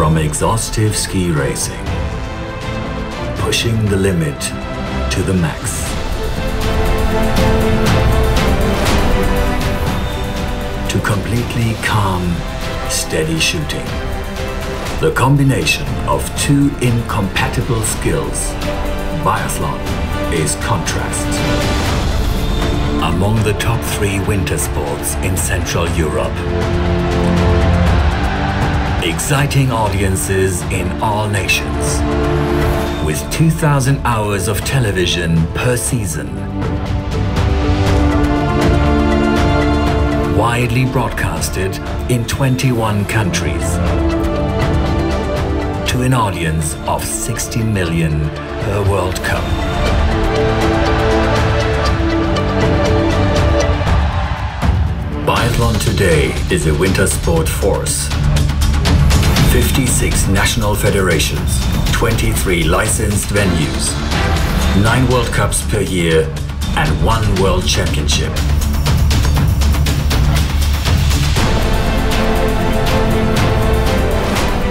From exhaustive ski racing, pushing the limit to the max. To completely calm, steady shooting. The combination of two incompatible skills, biathlon is contrast. Among the top three winter sports in Central Europe. Exciting audiences in all nations. With 2,000 hours of television per season. Widely broadcasted in 21 countries. To an audience of 60 million per World Cup. Biathlon today is a winter sport force 56 national federations, 23 licensed venues, 9 World Cups per year, and 1 World Championship.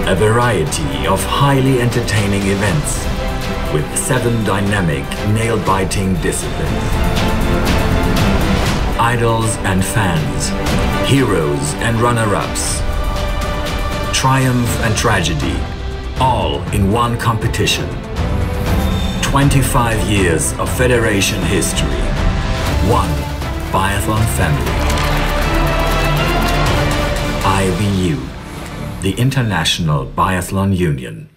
A variety of highly entertaining events with 7 dynamic, nail-biting disciplines. Idols and fans, heroes and runner-ups, triumph and tragedy, all in one competition. 25 years of federation history. One biathlon family. IBU, the International Biathlon Union.